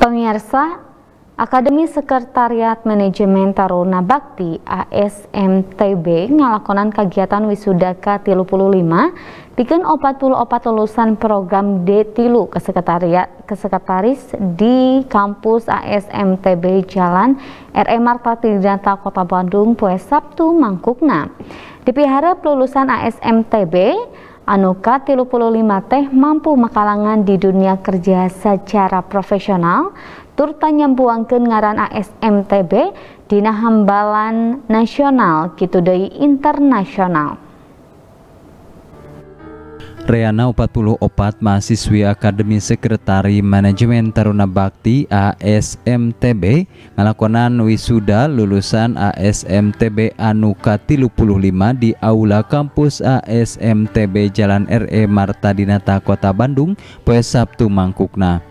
Pemirsa, Akademi Sekretariat Manajemen Taruna Bakti ASMTB ngalakonan kegiatan wisuda K35 bikin 44 lulusan program D3 ke sekretariat ke sekretaris di kampus ASMTB Jalan RE Marta Tidata Kota Bandung Poe Sabtu Mangkukna. Dipiharap lulusan ASMTB anu K35 teh mampu makalangan di dunia kerja secara profesional turta nyampuangkeun ngaran ASMTB dina hambalan nasional kitu deui internasional. Reana 44 mahasiswi Akademi Sekretari Manajemen Taruna Bakti ASMTB ngalakonan wisuda lulusan ASMTB anu K35 di Aula Kampus ASMTB Jalan RE Marta Dinata Kota Bandung poe Sabtu mangkukna.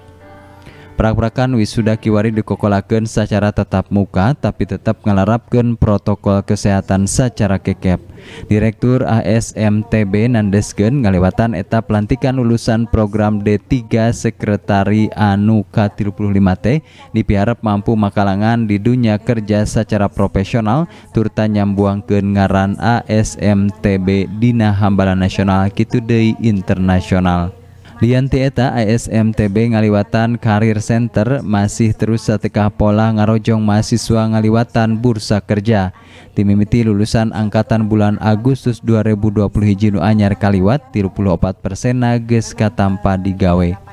Prak-prakan wisuda kiwari dikokolakan secara tetap muka tapi tetap ngelarapkan protokol kesehatan secara kekep. Direktur ASMTB Nandesgen ngalewatan etap pelantikan lulusan program D3 Sekretari Anu K35T dipiharap mampu makalangan di dunia kerja secara profesional turta nyambuangkeun ngaran ASMTB Dina Hambala Nasional Kitu Internasional. Lianti eta ASMTB ngaliwatan Karir Center masih terus setekah pola ngarojong mahasiswa ngaliwatan bursa kerja. Timimiti lulusan angkatan bulan Agustus 2020 hiji nu anyar kaliwat 34 persen geus katampa digawe.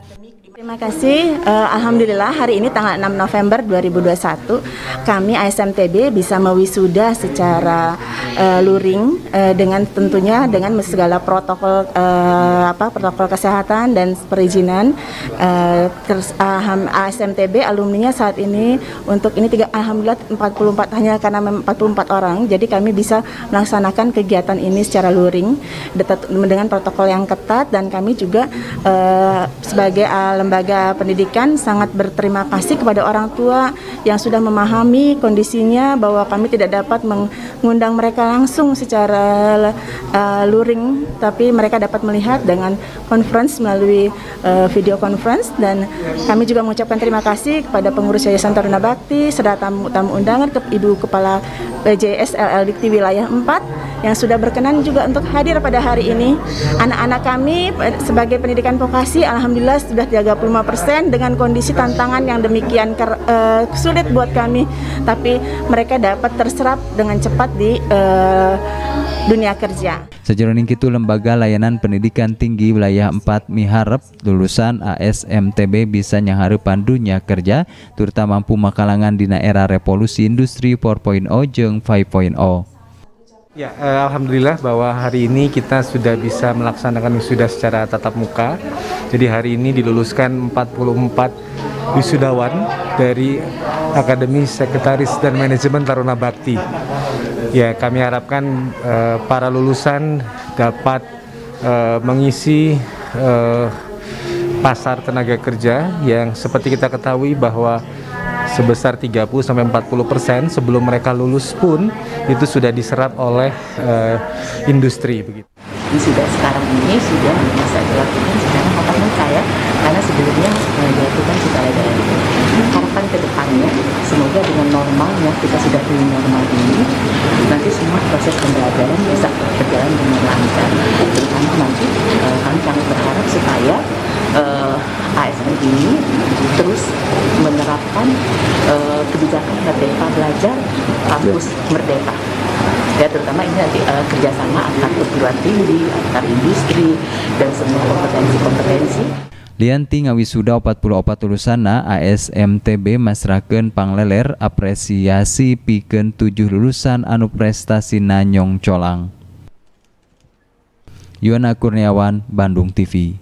Terima kasih. Uh, Alhamdulillah hari ini tanggal 6 November 2021 kami ASMTB bisa mewisuda secara uh, luring uh, dengan tentunya dengan segala protokol uh, apa protokol kesehatan dan perizinan uh, ASMTB alumninya saat ini untuk ini tiga alhamdulillah 44 hanya karena 44 orang jadi kami bisa melaksanakan kegiatan ini secara luring dengan protokol yang ketat dan kami juga uh, sebagai uh, lembaga pendidikan sangat berterima kasih kepada orang tua yang sudah memahami kondisinya bahwa kami tidak dapat mengundang mereka langsung secara uh, luring tapi mereka dapat melihat dengan conference melalui uh, video conference dan kami juga mengucapkan terima kasih kepada pengurus Yayasan Taruna Bakti serta tamu-tamu undangan ke Ibu Kepala PJS LL Dikti Wilayah 4 yang sudah berkenan juga untuk hadir pada hari ini. Anak-anak kami sebagai pendidikan vokasi alhamdulillah sudah 35% dengan kondisi tantangan yang demikian uh, sulit buat kami tapi mereka dapat terserap dengan cepat di uh, dunia kerja. Sejauh itu lembaga layanan pendidikan tinggi wilayah 4 miharep lulusan ASMTB bisa nyaharepan dunia kerja terutama mampu makalangan dina era revolusi industri 4.0 jeung 5.0. Ya, eh, alhamdulillah bahwa hari ini kita sudah bisa melaksanakan wisuda secara tatap muka. Jadi hari ini diluluskan 44 wisudawan dari Akademi Sekretaris dan Manajemen Taruna Bakti. Ya, kami harapkan eh, para lulusan dapat eh, mengisi eh, pasar tenaga kerja yang seperti kita ketahui bahwa sebesar 30 sampai 40 persen sebelum mereka lulus pun itu sudah diserap oleh uh, industri begitu. Sudah sekarang ini sudah bisa dilakukan secara tatap muka ya, karena sebelumnya uh, dilakukan secara daring. Harapan ke depannya semoga dengan normalnya kita sudah di normal ini nanti semua proses pembelajaran bisa berjalan dengan lancar. Terutama nanti uh, kami sangat berharap supaya uh, ASN ini terus menerapkan uh, kebijakan merdeka belajar kampus ya. merdeka ya terutama ini nanti uh, kerjasama antar perguruan tinggi, antar industri dan semua kompetensi-kompetensi. Lianti ngawisuda 44 lulusana ASMTB masraken pangleler apresiasi piken 7 lulusan anu prestasi nanyong colang. Yuana Kurniawan, Bandung TV